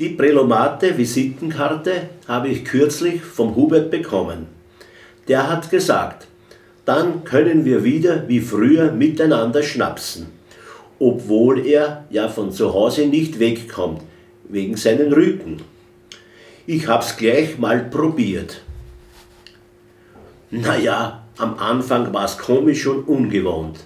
Die Prelomate Visitenkarte habe ich kürzlich vom Hubert bekommen. Der hat gesagt, dann können wir wieder wie früher miteinander schnapsen, obwohl er ja von zu Hause nicht wegkommt, wegen seinen Rücken. Ich hab's gleich mal probiert. Naja, am Anfang war's komisch und ungewohnt.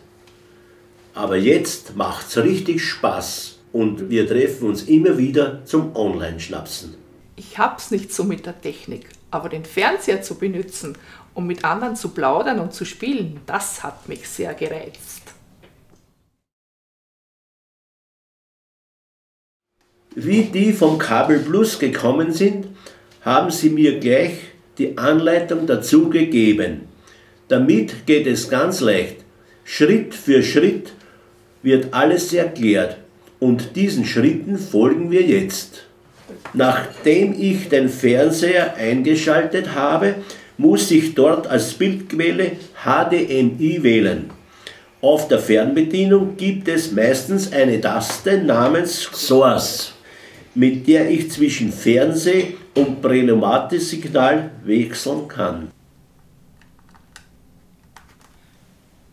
Aber jetzt macht's richtig Spaß und wir treffen uns immer wieder zum Online-Schnapsen. Ich hab's nicht so mit der Technik, aber den Fernseher zu benutzen, um mit anderen zu plaudern und zu spielen, das hat mich sehr gereizt. Wie die vom Kabel Plus gekommen sind, haben sie mir gleich die Anleitung dazu gegeben. Damit geht es ganz leicht. Schritt für Schritt wird alles erklärt und diesen Schritten folgen wir jetzt. Nachdem ich den Fernseher eingeschaltet habe, muss ich dort als Bildquelle HDMI wählen. Auf der Fernbedienung gibt es meistens eine Taste namens Source, mit der ich zwischen Fernseh- und Prelomate-Signal wechseln kann.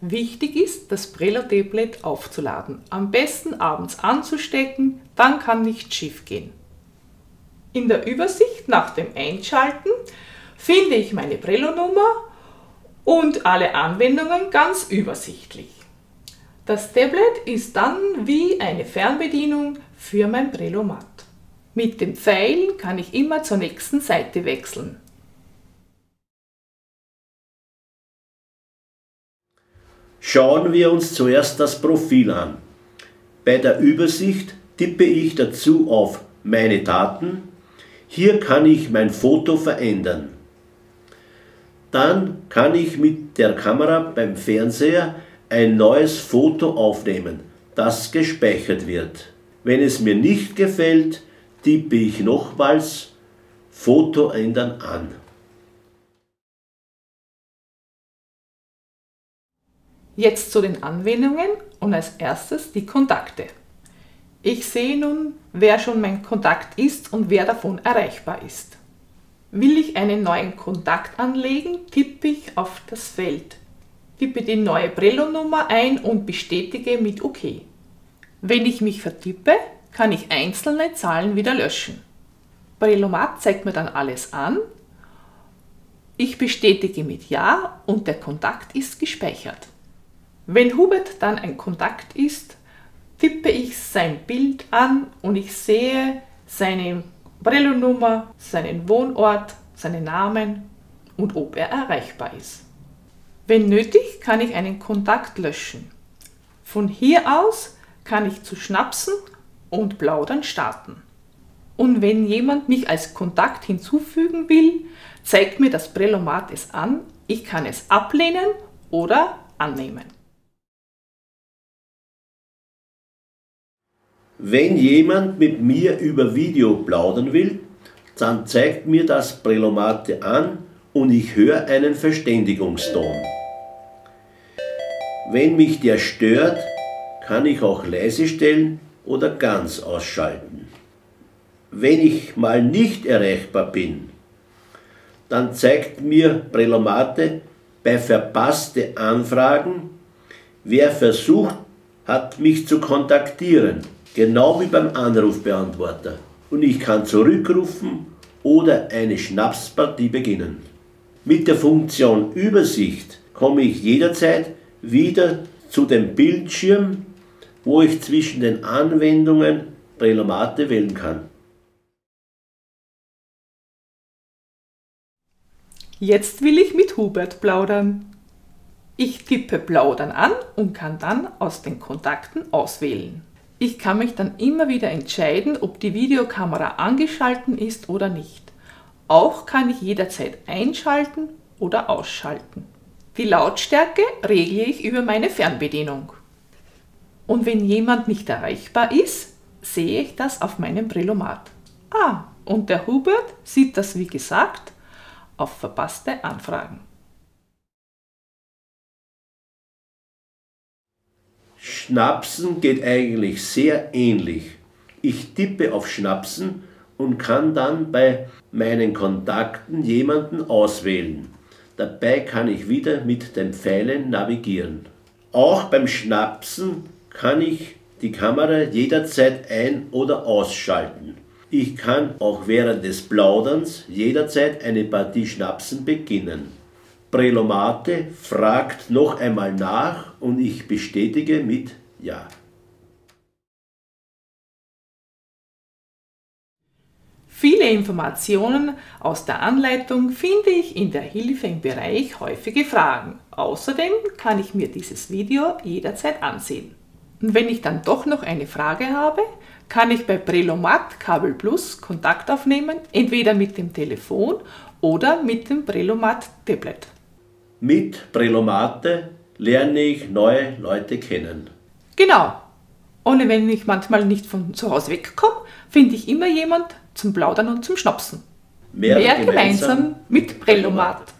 Wichtig ist, das Prelo-Tablet aufzuladen, am besten abends anzustecken, dann kann nichts schief gehen. In der Übersicht nach dem Einschalten finde ich meine Prelo-Nummer und alle Anwendungen ganz übersichtlich. Das Tablet ist dann wie eine Fernbedienung für mein Prelomat. Mit dem Pfeil kann ich immer zur nächsten Seite wechseln. Schauen wir uns zuerst das Profil an. Bei der Übersicht tippe ich dazu auf Meine Daten. Hier kann ich mein Foto verändern. Dann kann ich mit der Kamera beim Fernseher ein neues Foto aufnehmen, das gespeichert wird. Wenn es mir nicht gefällt, tippe ich nochmals Foto ändern an. Jetzt zu den Anwendungen und als erstes die Kontakte. Ich sehe nun, wer schon mein Kontakt ist und wer davon erreichbar ist. Will ich einen neuen Kontakt anlegen, tippe ich auf das Feld. Tippe die neue Prelo-Nummer ein und bestätige mit OK. Wenn ich mich vertippe, kann ich einzelne Zahlen wieder löschen. Prelomat zeigt mir dann alles an. Ich bestätige mit Ja und der Kontakt ist gespeichert. Wenn Hubert dann ein Kontakt ist, tippe ich sein Bild an und ich sehe seine Brello-Nummer, seinen Wohnort, seinen Namen und ob er erreichbar ist. Wenn nötig, kann ich einen Kontakt löschen. Von hier aus kann ich zu Schnapsen und Plaudern starten. Und wenn jemand mich als Kontakt hinzufügen will, zeigt mir das Prelomat es an. Ich kann es ablehnen oder annehmen. Wenn jemand mit mir über Video plaudern will, dann zeigt mir das Prelomate an und ich höre einen Verständigungston. Wenn mich der stört, kann ich auch leise stellen oder ganz ausschalten. Wenn ich mal nicht erreichbar bin, dann zeigt mir Prelomate bei verpasste Anfragen, wer versucht hat, mich zu kontaktieren genau wie beim Anrufbeantworter. Und ich kann zurückrufen oder eine Schnapspartie beginnen. Mit der Funktion Übersicht komme ich jederzeit wieder zu dem Bildschirm, wo ich zwischen den Anwendungen Prelomate wählen kann. Jetzt will ich mit Hubert plaudern. Ich tippe Plaudern an und kann dann aus den Kontakten auswählen. Ich kann mich dann immer wieder entscheiden, ob die Videokamera angeschalten ist oder nicht. Auch kann ich jederzeit einschalten oder ausschalten. Die Lautstärke regle ich über meine Fernbedienung. Und wenn jemand nicht erreichbar ist, sehe ich das auf meinem Brillomat. Ah, und der Hubert sieht das wie gesagt auf verpasste Anfragen. Schnapsen geht eigentlich sehr ähnlich. Ich tippe auf Schnapsen und kann dann bei meinen Kontakten jemanden auswählen. Dabei kann ich wieder mit den Pfeilen navigieren. Auch beim Schnapsen kann ich die Kamera jederzeit ein- oder ausschalten. Ich kann auch während des Plauderns jederzeit eine Partie Schnapsen beginnen. Prelomate fragt noch einmal nach und ich bestätige mit Ja. Viele Informationen aus der Anleitung finde ich in der Hilfe im Bereich häufige Fragen. Außerdem kann ich mir dieses Video jederzeit ansehen. Und wenn ich dann doch noch eine Frage habe, kann ich bei Prelomat Kabel Plus Kontakt aufnehmen, entweder mit dem Telefon oder mit dem Prelomat Tablet. Mit Prelomate lerne ich neue Leute kennen. Genau. Und wenn ich manchmal nicht von zu Hause wegkomme, finde ich immer jemand zum Plaudern und zum Schnapsen. Mehr Mehr gemeinsam gemeinsam mit Prelomat.